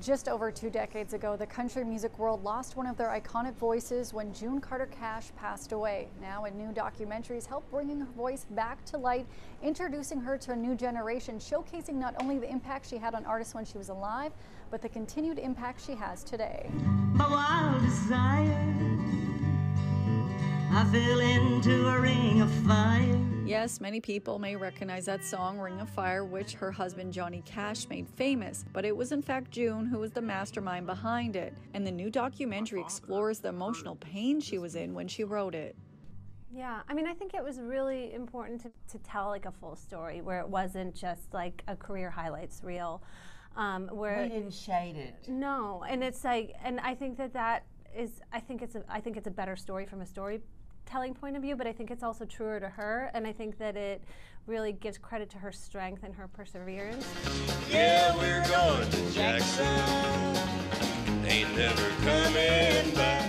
Just over two decades ago, the country music world lost one of their iconic voices when June Carter Cash passed away. Now, a new documentary is help bringing her voice back to light, introducing her to a new generation, showcasing not only the impact she had on artists when she was alive, but the continued impact she has today. My wild desire, I fell into a ring of fire. Yes, many people may recognize that song, Ring of Fire, which her husband Johnny Cash made famous, but it was in fact June who was the mastermind behind it. And the new documentary explores the emotional pain she was in when she wrote it. Yeah, I mean, I think it was really important to, to tell like a full story where it wasn't just like a career highlights reel. Um, where we didn't shade it. No, and it's like, and I think that that is, I think it's a, I think it's a better story from a story telling point of view, but I think it's also truer to her, and I think that it really gives credit to her strength and her perseverance. Yeah, we're going to Jackson. Ain't never. In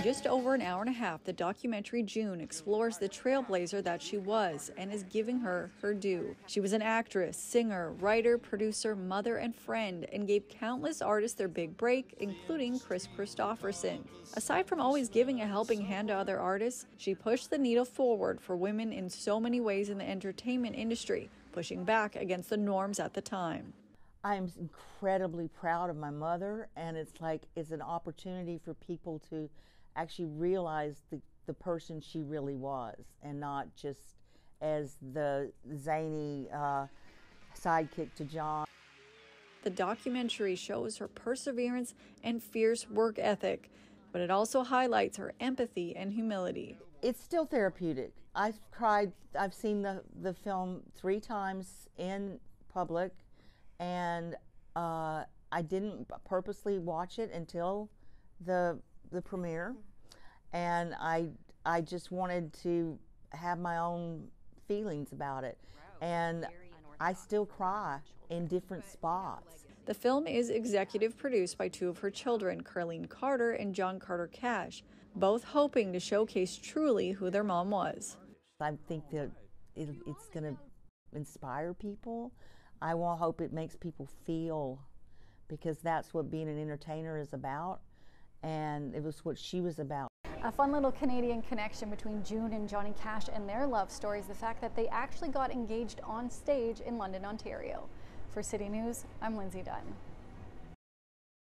just over an hour and a half, the documentary June explores the trailblazer that she was and is giving her her due. She was an actress, singer, writer, producer, mother, and friend, and gave countless artists their big break, including Kris Kristofferson. Aside from always giving a helping hand to other artists, she pushed the needle forward for women in so many ways in the entertainment industry, pushing back against the norms at the time. I'm incredibly proud of my mother, and it's like it's an opportunity for people to actually realize the, the person she really was and not just as the zany uh, sidekick to John. The documentary shows her perseverance and fierce work ethic, but it also highlights her empathy and humility. It's still therapeutic. I've cried, I've seen the, the film three times in public and uh, I didn't purposely watch it until the the premiere, and I I just wanted to have my own feelings about it, and I still cry in different spots. The film is executive produced by two of her children, Carlene Carter and John Carter Cash, both hoping to showcase truly who their mom was. I think that it, it's going to inspire people I will hope it makes people feel because that's what being an entertainer is about and it was what she was about. A fun little Canadian connection between June and Johnny Cash and their love story is the fact that they actually got engaged on stage in London, Ontario. For City News, I'm Lindsay Dunn.